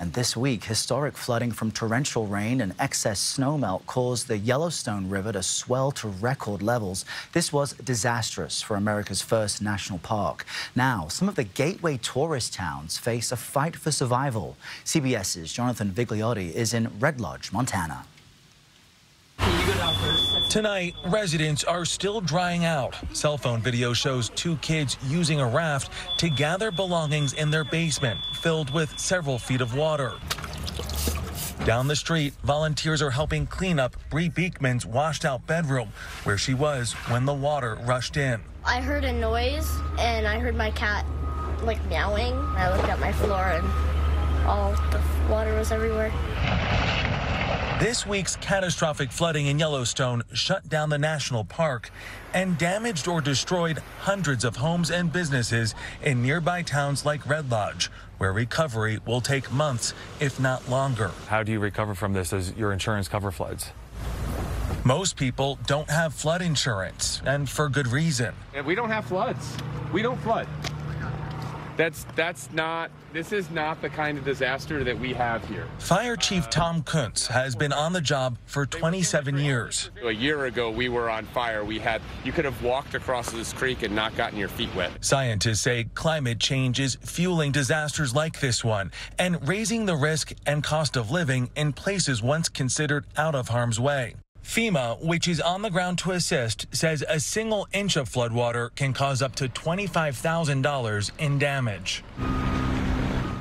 And this week, historic flooding from torrential rain and excess snowmelt caused the Yellowstone River to swell to record levels. This was disastrous for America's first national park. Now, some of the gateway tourist towns face a fight for survival. CBS's Jonathan Vigliotti is in Red Lodge, Montana. Tonight, residents are still drying out. Cell phone video shows two kids using a raft to gather belongings in their basement filled with several feet of water. Down the street, volunteers are helping clean up Bree Beekman's washed out bedroom, where she was when the water rushed in. I heard a noise and I heard my cat like meowing. I looked at my floor and all the water was everywhere. This week's catastrophic flooding in Yellowstone shut down the national park and damaged or destroyed hundreds of homes and businesses in nearby towns like Red Lodge, where recovery will take months, if not longer. How do you recover from this? Does your insurance cover floods? Most people don't have flood insurance, and for good reason. We don't have floods. We don't flood. That's that's not this is not the kind of disaster that we have here. Fire Chief Tom Kuntz has been on the job for 27 years. A year ago we were on fire. We had you could have walked across this creek and not gotten your feet wet. Scientists say climate change is fueling disasters like this one and raising the risk and cost of living in places once considered out of harm's way. FEMA, which is on the ground to assist, says a single inch of floodwater can cause up to $25,000 in damage.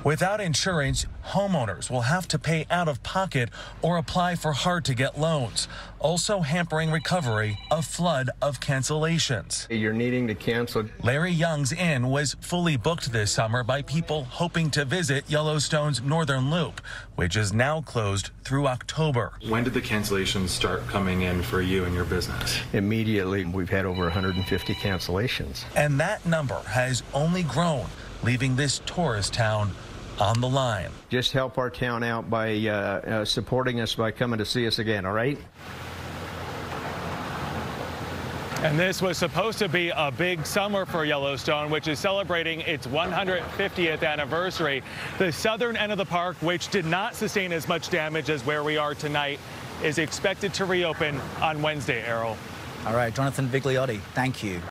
Without insurance, homeowners will have to pay out of pocket or apply for hard to get loans, also hampering recovery, a flood of cancellations. You're needing to cancel. Larry Young's Inn was fully booked this summer by people hoping to visit Yellowstone's Northern Loop, which is now closed through October. When did the cancellations start coming in for you and your business? Immediately, we've had over 150 cancellations. And that number has only grown, leaving this tourist town on the line. Just help our town out by uh, uh, supporting us by coming to see us again, all right? And this was supposed to be a big summer for Yellowstone, which is celebrating its 150th anniversary. The southern end of the park, which did not sustain as much damage as where we are tonight, is expected to reopen on Wednesday, Errol. All right, Jonathan Vigliotti, thank you.